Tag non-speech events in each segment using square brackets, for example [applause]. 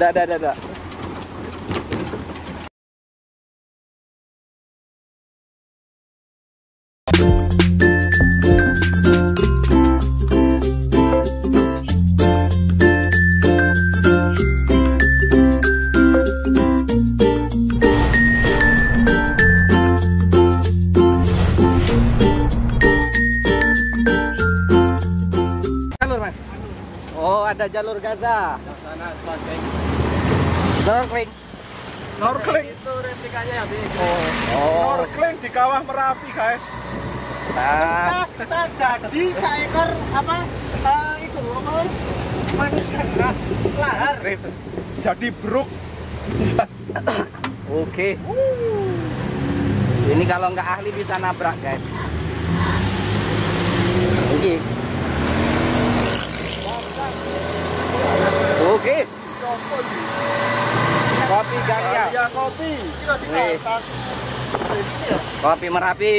لا لا لا لا. Jalur Gaza. Snorkeling. Snorkeling. Itu replikanya ya, Bing. Oh. Snorkeling di kawah Merapi, guys. Ah. kita jadi seekor apa? eh, itu apa? Manusia nah, lahar. Jadi bruk. Oke. Ini kalau nggak ahli bisa nabrak, guys. Oke. Oke. Kopi Galia. Ya kopi. Wih. Kopi Merapi.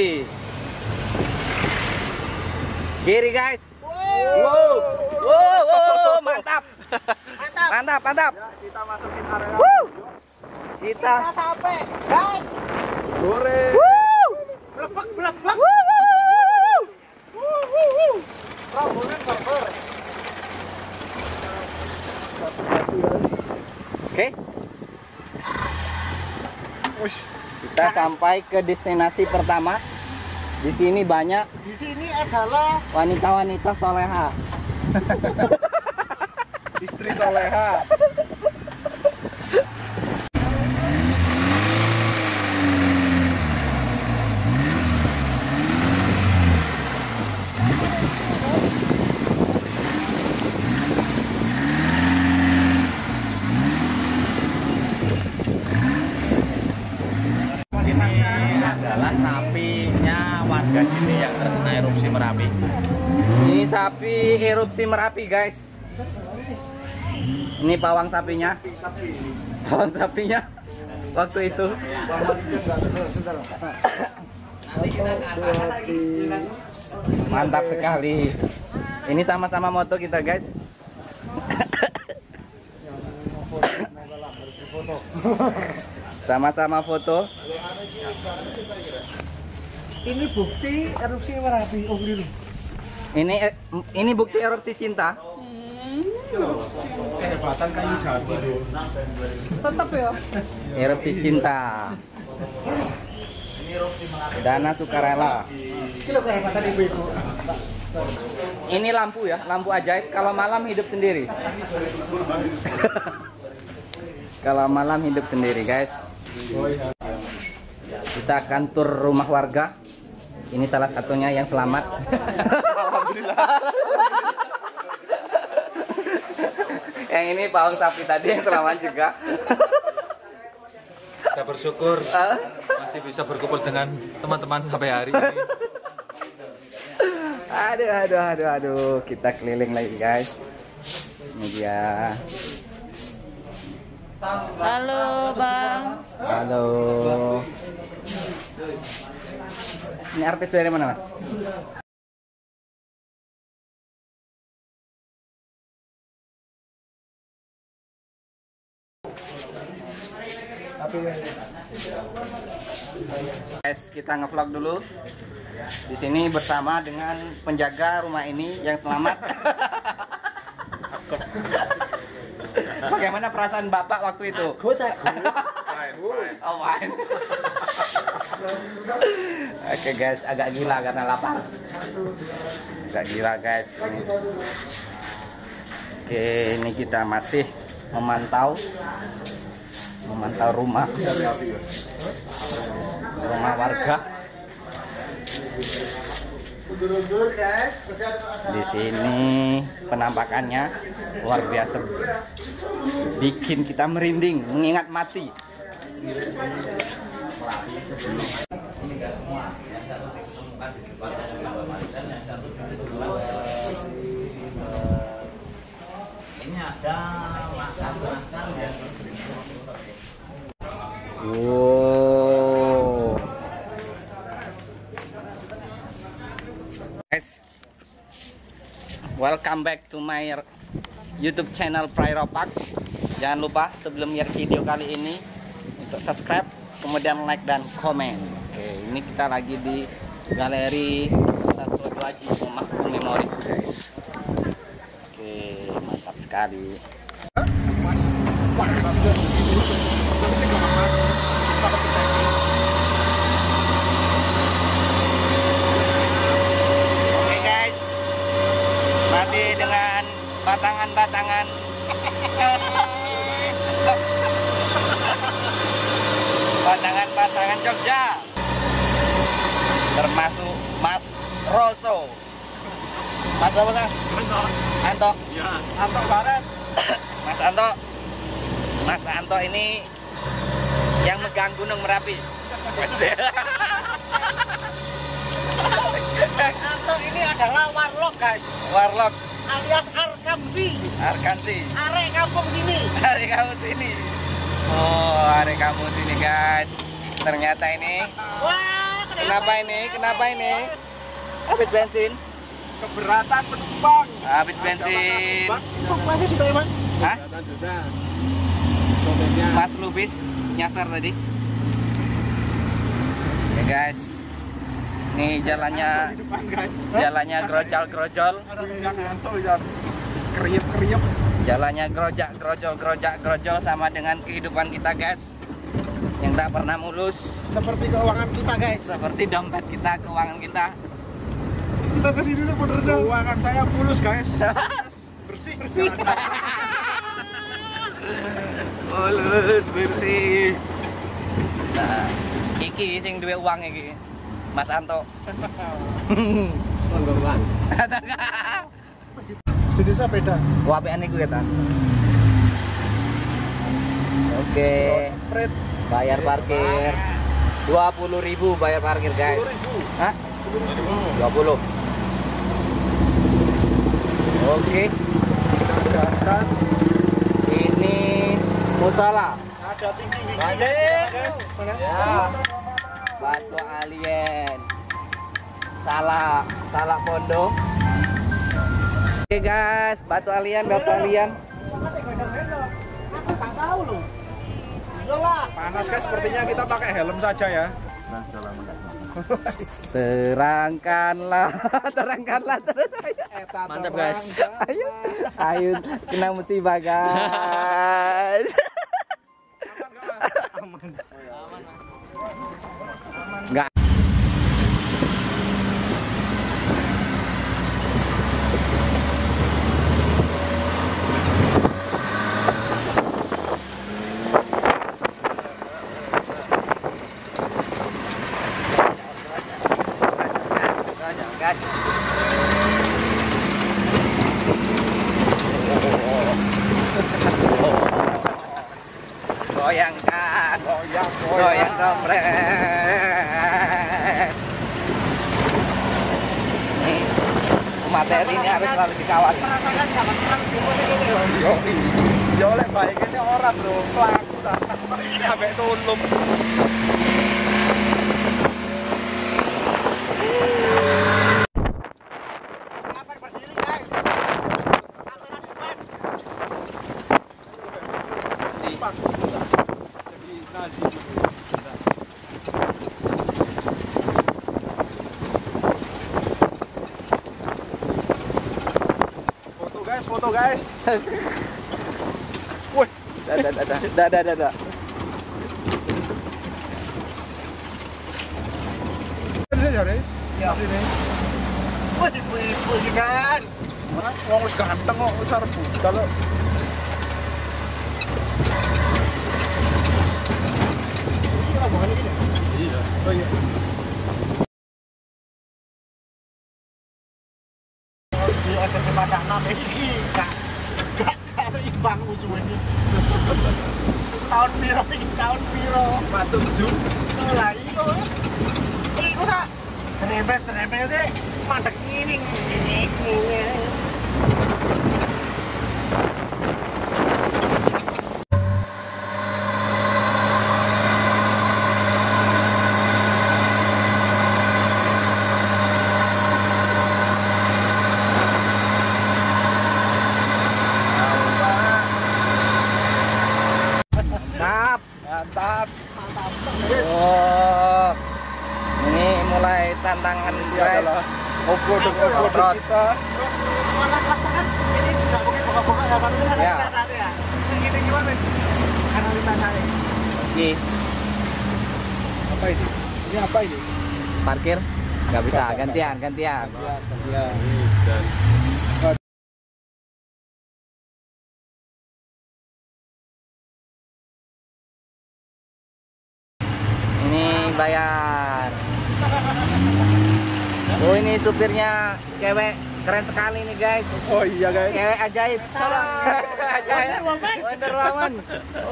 Kiri, guys. Wow. Wow, wow, [laughs] mantap. Mantap. Mantap, mantap. Ya, kita masukin area Woo. Kita Kita sampai, guys. goreng. Woo. Blebek, blebek. Rombongan barber. Kita sampai ke destinasi pertama. Di sini banyak Di sini adalah wanita-wanita soleha. [laughs] istri soleha. Ini adalah sapinya warga sini yang terkena erupsi Merapi. Ini sapi Merapi, guys. Ini pawang sapinya. Pawang sapinya waktu itu. Mantap sekali. Ini sama-sama moto kita, guys. Sama-sama foto. ini bukti erupsi Merapi. Oh, gitu. Ini eh, ini bukti erupsi cinta. Kehebatan kayu jati. Tetap ya. Erupsi cinta. Dana sukarela. Ini lampu ya, lampu ajaib. Kalau malam hidup sendiri. [laughs] Kalau malam hidup sendiri, guys. Kita akan tur rumah warga. Ini salah satunya yang selamat. [laughs] Alhamdulillah. yang ini pawang sapi tadi yang selamat juga. Kita bersyukur masih bisa berkumpul dengan teman-teman sampai hari ini. aduh, aduh, aduh, aduh. Kita keliling lagi, guys. Ini dia. Halo Bang, Halo. Ini artis dari mana, Mas? Guys, kita ngevlog dulu. Di sini bersama dengan penjaga rumah ini yang selamat. [laughs] Bagaimana perasaan Bapak waktu itu? Gus, Gus. Oh fine. Oke guys, agak gila karena lapar. Agak gila guys. Ini. Oke, ini kita masih memantau memantau rumah rumah warga. Di sini penampakannya luar biasa, bikin kita merinding, mengingat mati. Ini ada makan-makan yang Guys. welcome back to my YouTube channel Prairopak. Jangan lupa sebelum lihat video kali ini untuk subscribe, kemudian like dan komen. Oke, ini kita lagi di galeri Saswa Haji Rumahku Memori, guys. Oke, mantap sekali guys, masih dengan batangan-batangan batangan-batangan Jogja termasuk Mas Roso Mas apa Kang? Anto Anto Ya. Anto Barat Mas Anto Mas Anto ini yang megang Gunung Merapi Anto ini adalah warlock guys, Warlock alias Arkamsi, Arkansi arek kampung sini. Hari kamu sini. Oh, hari kamu sini guys. Ternyata ini Wah, kenapa ini? Kenapa ini? Habis bensin. Keberatan penumpang. Habis bensin. Masih sudah Iman? Hah? Mas Lubis nyasar tadi. Ya guys. Nih jalannya depan guys. jalannya yang ngantuk ya. Kriep-kriep. Jalannya grojak, grojol, grojak, grojol sama dengan kehidupan kita guys. Yang tak pernah mulus Seperti keuangan kita guys. seperti dompet kita, keuangan kita. Kita ke sini sebenarnya. Keuangan saya mulus guys. [laughs] Bersih. Bersih. Mulus bersih. Nah, iki sing duwe uang iki. Mas Anto. Longgongan. [laughs] Jadi sepeda. Wapean iku ya ta. Oke, bayar parkir. 20.000 bayar parkir, guys. 10.000. Hah? 20. Oke, Gaskan. ini musala. Ada tinggi Balik. guys. Mana? Ya. Batu alien. Salah, salah pondok. Oke guys, batu alien, batu alien. Aku tahu loh. Panas guys, sepertinya kita pakai helm saja ya. Terangkanlah, [laughs] terangkanlah terus. Mantap, guys. Ayo, ayo kena musibah guys. [laughs] Goyangkan, Goyang, goyang kompret. Ini materi ini harus selalu dikawal. Merasakan. Yo, yo lek baik ini orang bro, pelaku. Sampai tulung. Foto guys, foto guys. Wih, Dah, dah, dah, dah, dah, dah, dah, dah. ini ya. Wah, ibu-ibu kan. Wong wis ganteng kok, wis arep budal ini. Iya. Oh iya. Ada kepada enam ini gak gak gak seimbang musuh ini. tahun piro iki tahun piro? Patung Jum. Oh, Lah iku. Iku sak Rempet, rempet deh, mandek ini. Oh, ini mulai tantangan Ini guys. adalah offroad offroad Offroad. kita. Warna kan ini nggak mungkin bokap-bokap ya, tapi kan ada Ya. lintasannya ya. Ini gini gimana sih? Ada lintasannya. Oke, Apa ini? Ini apa ini? parkir nggak bisa gantian gantian. Ya. Ini bayar. Oh ini supirnya cewek keren sekali nih guys. Oh iya guys. Cewek ajaib. ajaib. Wonder Woman.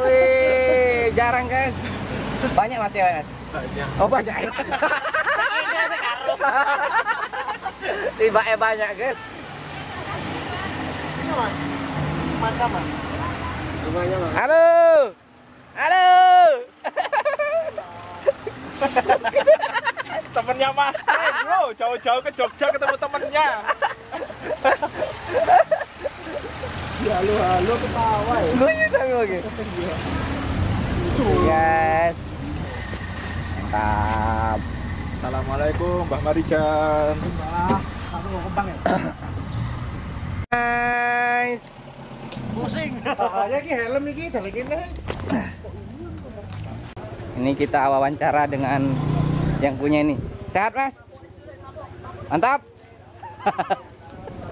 Wih, jarang guys. Banyak mas cewek mas. Oh banyak. Tiba eh banyak guys. Ini mas. Mana mas? Rumahnya Mas. Halo. Halo. Temennya Mas. Bro, jauh-jauh ke Jogja ketemu temennya. Halo halo ketawa ya. Lucu tapi oke. Guys. Mantap. Assalamualaikum Mbah Marijan. Aku mau kembang ya. Guys. Pusing. Bahaya ki helm iki dalek ini. Ini kita wawancara dengan yang punya ini. Sehat, Mas? Mantap. [laughs]